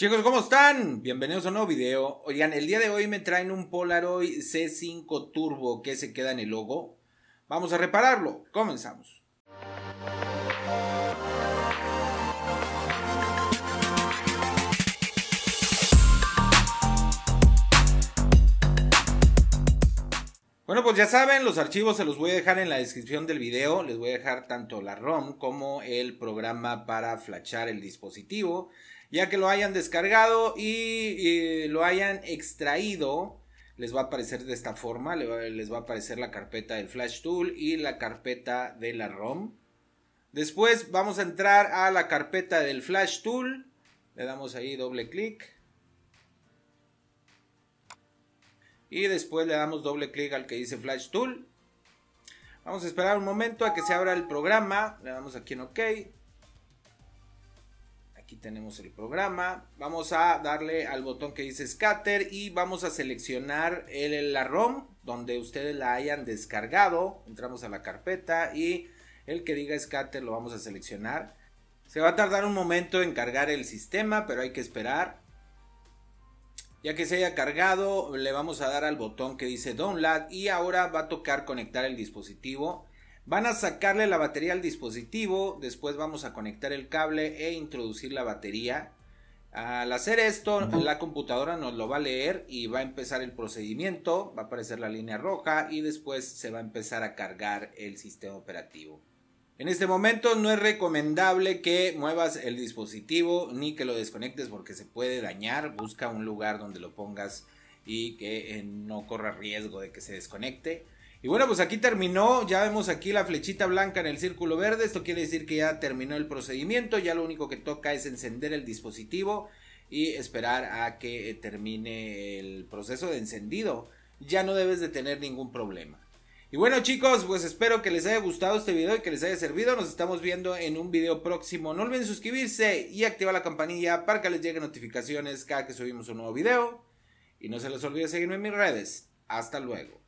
Chicos, ¿cómo están? Bienvenidos a un nuevo video. Oigan, el día de hoy me traen un Polaroid C5 Turbo que se queda en el logo. Vamos a repararlo. Comenzamos. Bueno, pues ya saben, los archivos se los voy a dejar en la descripción del video. Les voy a dejar tanto la ROM como el programa para flashar el dispositivo ya que lo hayan descargado y, lo hayan extraído, les va a aparecer de esta forma, les va a aparecer la carpeta del Flash Tool y la carpeta de la ROM. Después vamos a entrar a la carpeta del Flash Tool, le damos ahí doble clic. Y después le damos doble clic al que dice Flash Tool. Vamos a esperar un momento a que se abra el programa. Le damos aquí en OK. Aquí tenemos el programa. Vamos a darle al botón que dice Scatter y vamos a seleccionar el, la ROM donde ustedes la hayan descargado. Entramos a la carpeta y el que diga Scatter lo vamos a seleccionar. Se va a tardar un momento en cargar el sistema, pero hay que esperar. Ya que se haya cargado, le vamos a dar al botón que dice Download y ahora va a tocar conectar el dispositivo. Van a sacarle la batería al dispositivo, después vamos a conectar el cable e introducir la batería. Al hacer esto, la computadora nos lo va a leer y va a empezar el procedimiento, va a aparecer la línea roja y después se va a empezar a cargar el sistema operativo. En este momento no es recomendable que muevas el dispositivo ni que lo desconectes porque se puede dañar. Busca un lugar donde lo pongas y que eh, no corra riesgo de que se desconecte. Y bueno, pues aquí terminó, ya vemos aquí la flechita blanca en el círculo verde, esto quiere decir que ya terminó el procedimiento, ya lo único que toca es encender el dispositivo y esperar a que termine el proceso de encendido, ya no debes de tener ningún problema. Y bueno chicos, pues espero que les haya gustado este video y que les haya servido, nos estamos viendo en un video próximo, no olviden suscribirse y activar la campanilla para que les lleguen notificaciones cada que subimos un nuevo video. Y no se les olvide seguirme en mis redes, hasta luego.